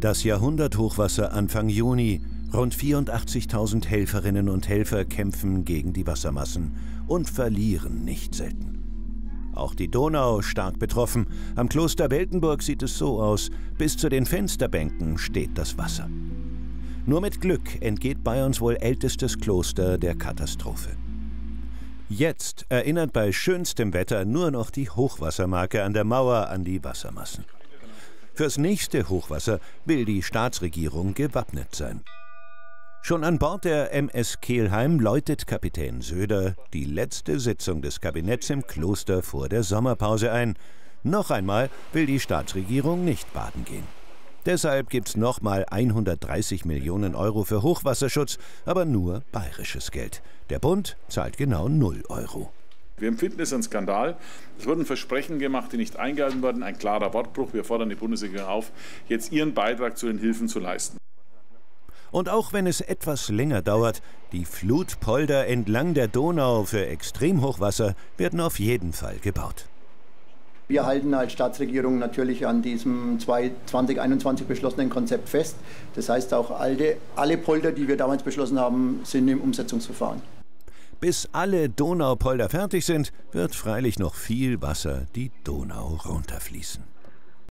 Das Jahrhunderthochwasser Anfang Juni. Rund 84.000 Helferinnen und Helfer kämpfen gegen die Wassermassen und verlieren nicht selten. Auch die Donau stark betroffen. Am Kloster Weltenburg sieht es so aus. Bis zu den Fensterbänken steht das Wasser. Nur mit Glück entgeht Bayerns wohl ältestes Kloster der Katastrophe. Jetzt erinnert bei schönstem Wetter nur noch die Hochwassermarke an der Mauer an die Wassermassen. Fürs nächste Hochwasser will die Staatsregierung gewappnet sein. Schon an Bord der MS Kehlheim läutet Kapitän Söder die letzte Sitzung des Kabinetts im Kloster vor der Sommerpause ein. Noch einmal will die Staatsregierung nicht baden gehen. Deshalb gibt's nochmal 130 Millionen Euro für Hochwasserschutz, aber nur bayerisches Geld. Der Bund zahlt genau 0 Euro. Wir empfinden es als Skandal. Es wurden Versprechen gemacht, die nicht eingehalten wurden. Ein klarer Wortbruch. Wir fordern die Bundesregierung auf, jetzt ihren Beitrag zu den Hilfen zu leisten. Und auch wenn es etwas länger dauert, die Flutpolder entlang der Donau für Extremhochwasser werden auf jeden Fall gebaut. Wir halten als Staatsregierung natürlich an diesem 2021 beschlossenen Konzept fest. Das heißt, auch alle, alle Polder, die wir damals beschlossen haben, sind im Umsetzungsverfahren. Bis alle Donaupolder fertig sind, wird freilich noch viel Wasser die Donau runterfließen.